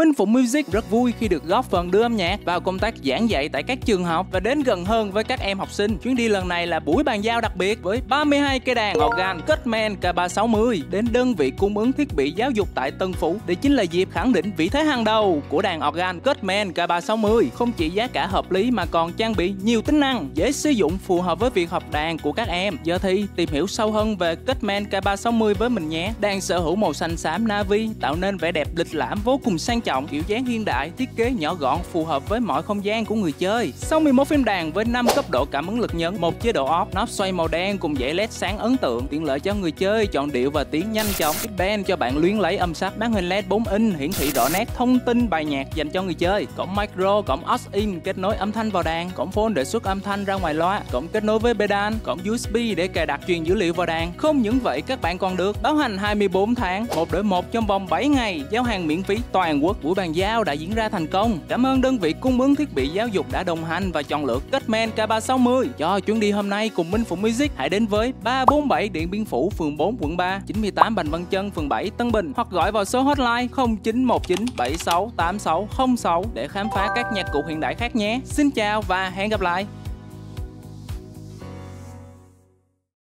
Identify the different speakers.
Speaker 1: Minh Phụng Music rất vui khi được góp phần đưa âm nhạc vào công tác giảng dạy tại các trường học và đến gần hơn với các em học sinh. Chuyến đi lần này là buổi bàn giao đặc biệt với 32 cây đàn organ Cutman K360 đến đơn vị cung ứng thiết bị giáo dục tại Tân Phú. Đây chính là dịp khẳng định vị thế hàng đầu của đàn organ Cutman K360. Không chỉ giá cả hợp lý mà còn trang bị nhiều tính năng dễ sử dụng phù hợp với việc học đàn của các em. Giờ thì tìm hiểu sâu hơn về Cutman K360 với mình nhé. Đàn sở hữu màu xanh xám navy tạo nên vẻ đẹp lịch lãm vô cùng sang trọng, kiểu dáng hiện đại, thiết kế nhỏ gọn phù hợp với mọi không gian của người chơi. 61 phím đàn với 5 cấp độ cảm ứng lực nhấn, một chế độ off, nắp xoay màu đen cùng dãy led sáng ấn tượng, tiện lợi cho người chơi chọn điệu và tiếng nhanh chóng. Big band cho bạn luyến lấy âm sắc, màn hình led 4 inch hiển thị rõ nét thông tin bài nhạc dành cho người chơi. Cổng micro, cổng aux-in kết nối âm thanh vào đàn, cổng phone để xuất âm thanh ra ngoài loa, cổng kết nối với pedal, cổng USB để cài đặt truyền dữ liệu vào đàn. Không những vậy các bạn còn được bảo hành 24 tháng, một đổi một trong vòng 7 ngày, giao hàng miễn phí toàn quốc. Buổi bàn giao đã diễn ra thành công. Cảm ơn đơn vị cung ứng thiết bị giáo dục đã đồng hành và chọn lựa Cutman K360 cho chuyến đi hôm nay cùng Minh Phụng Music. Hãy đến với 347 Điện Biên Phủ, phường 4, quận 3, 98 Bành Văn Chân, phường 7, Tân Bình hoặc gọi vào số hotline 0919 76 86 06 để khám phá các nhạc cụ hiện đại khác nhé. Xin chào và hẹn gặp lại.